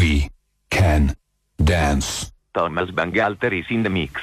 We can dance. Thomas Bangalter is in the mix.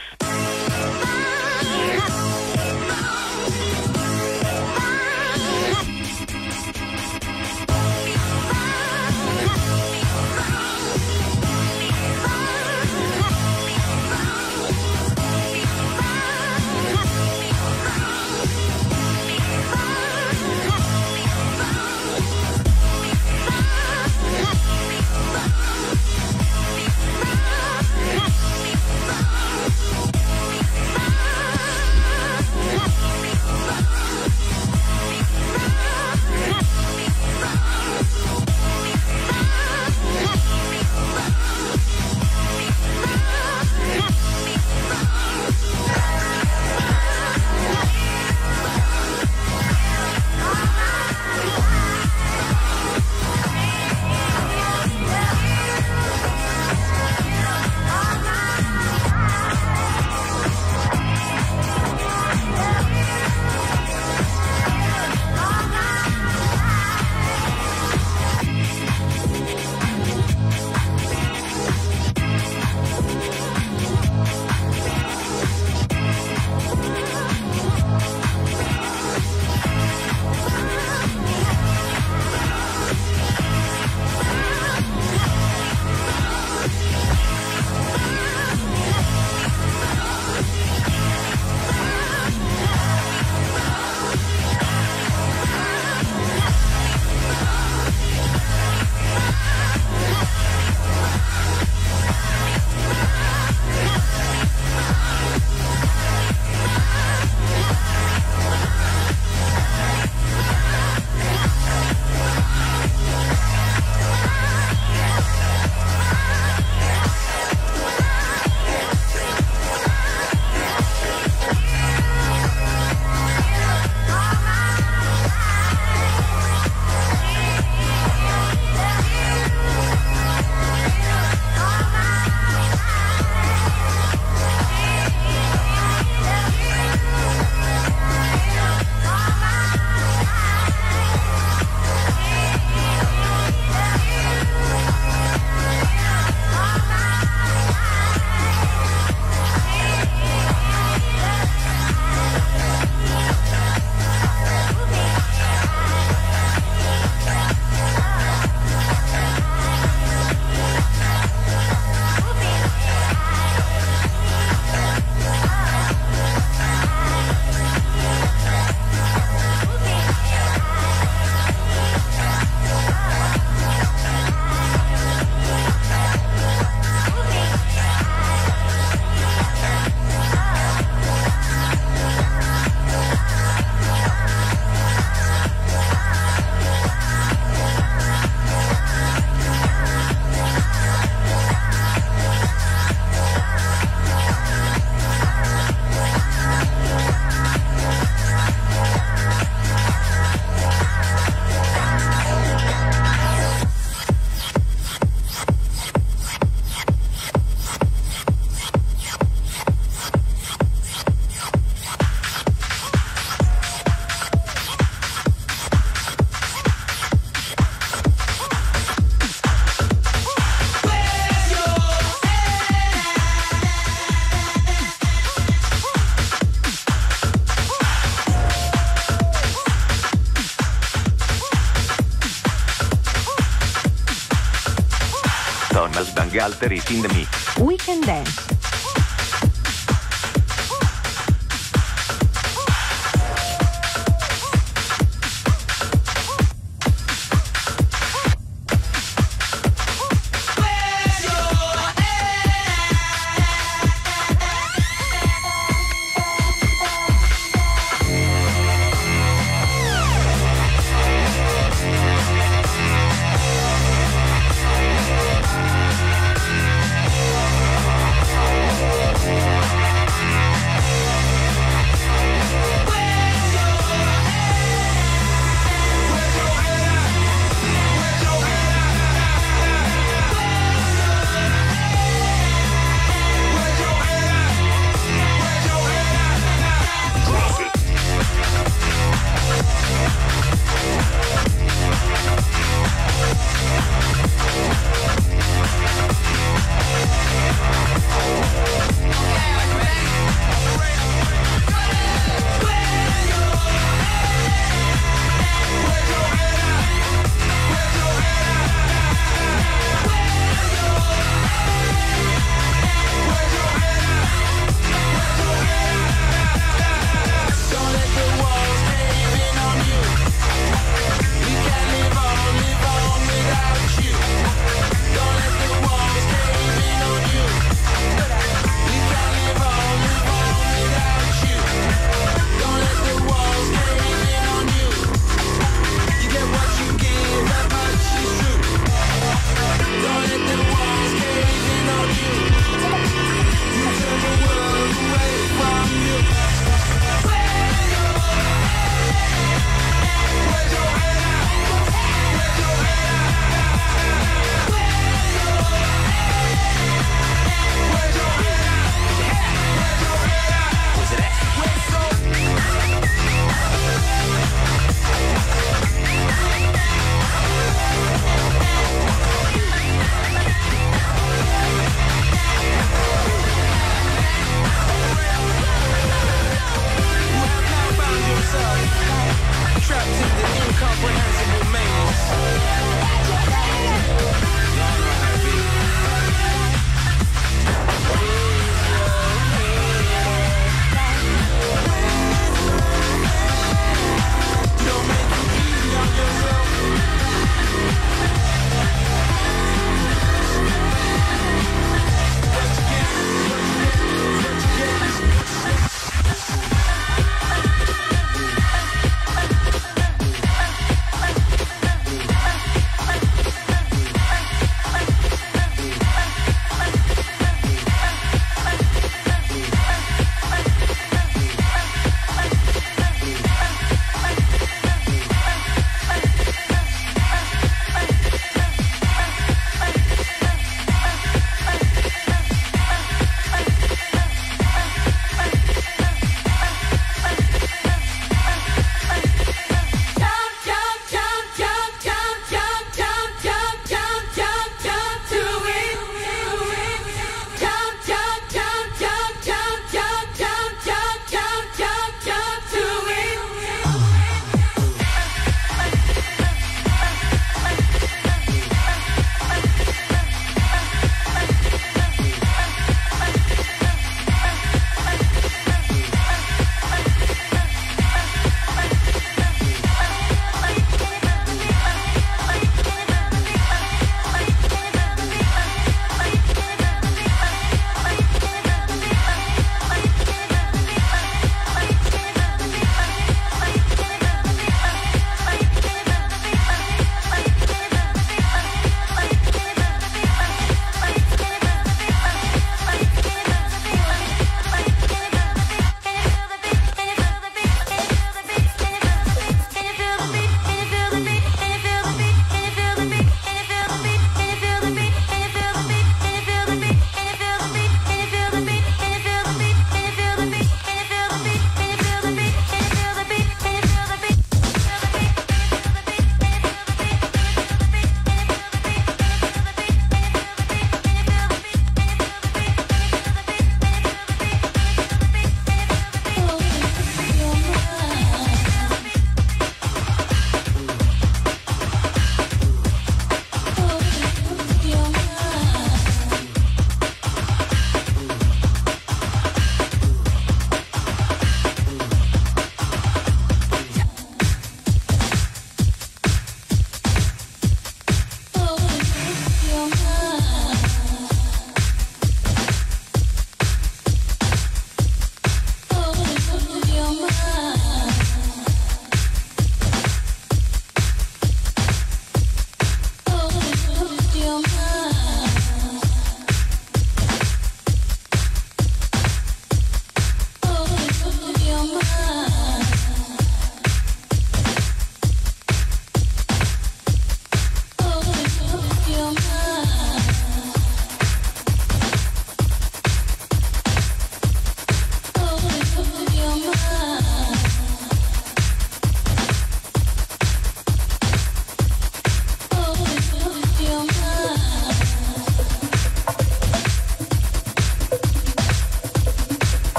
Is in the mix. Weekend Dance.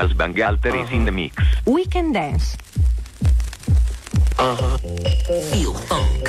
Thomas Bangalter is in the mix. We can dance. Uh-huh. Feel funk. Oh.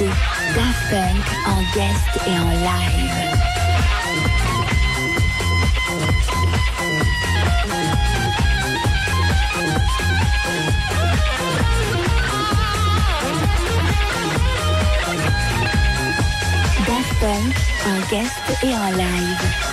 écouter en guest et en live. Daft en guest et en live.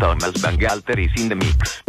Thomas Bangalter is in the mix.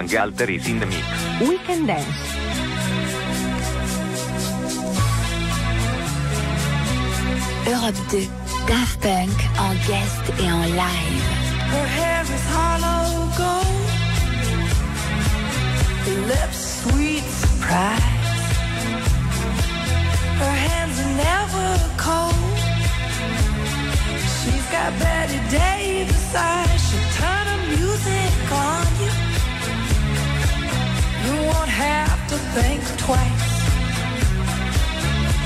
Is in the mix. We can dance. Europe 2, Daft Punk en guest et en live. Her hair is Harlow gold, her lips sweet surprise. Her hands are never cold. She's got Bette Davis eyes. She her music on. You won't have to think twice.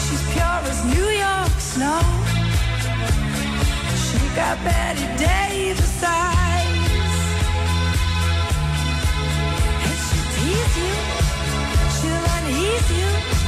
She's pure as New York snow. She got Bette Davis eyes. And she'll tease you. She'll you.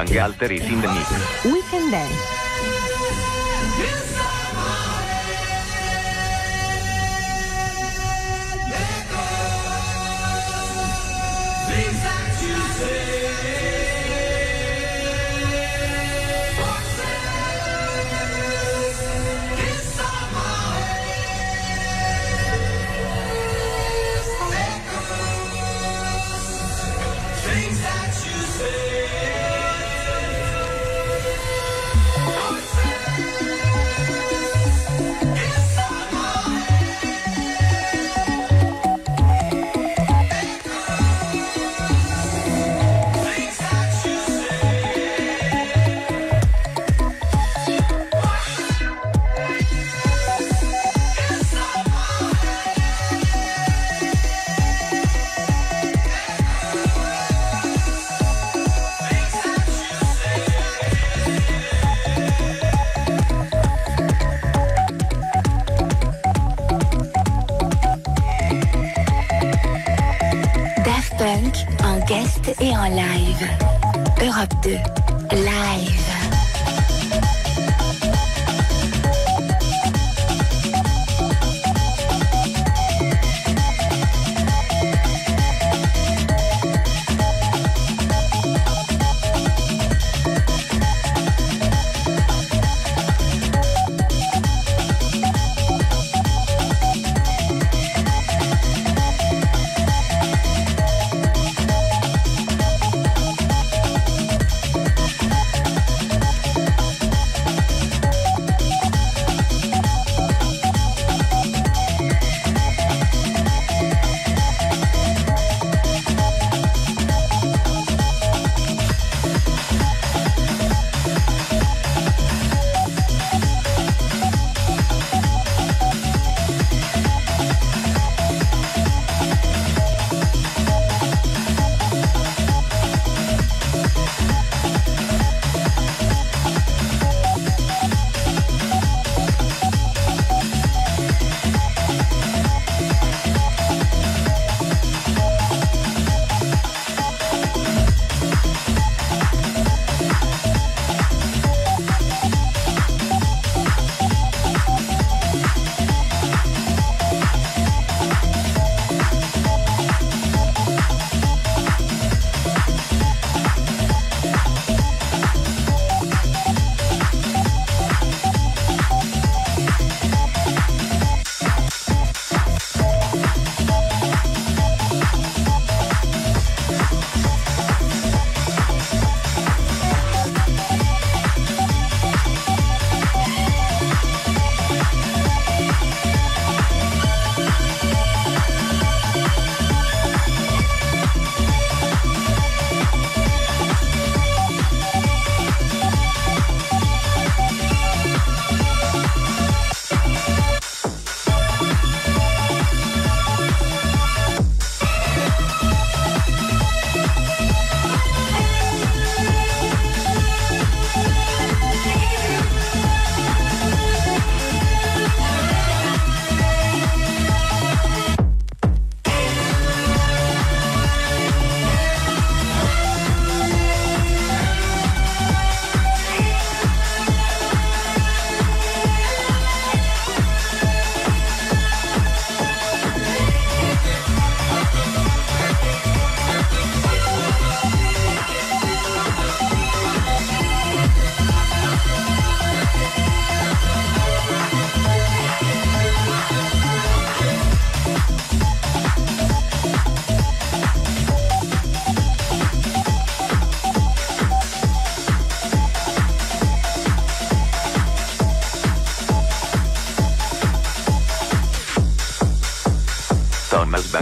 Bangalter is in the mix. Weekend Dance.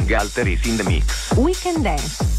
Bangalter is in the mix. Weekendance.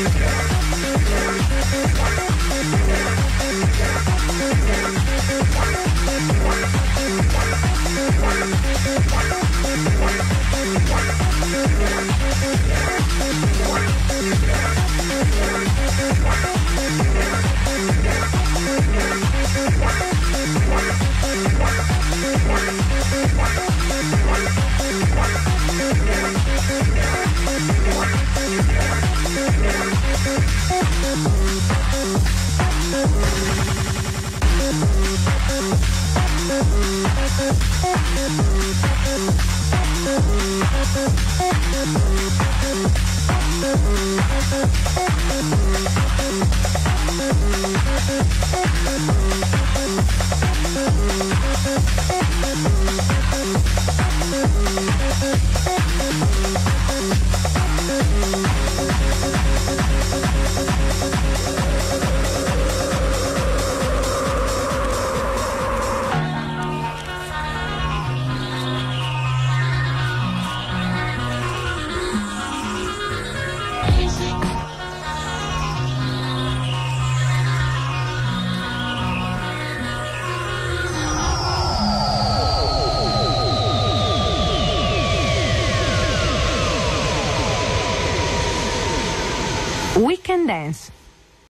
Yeah.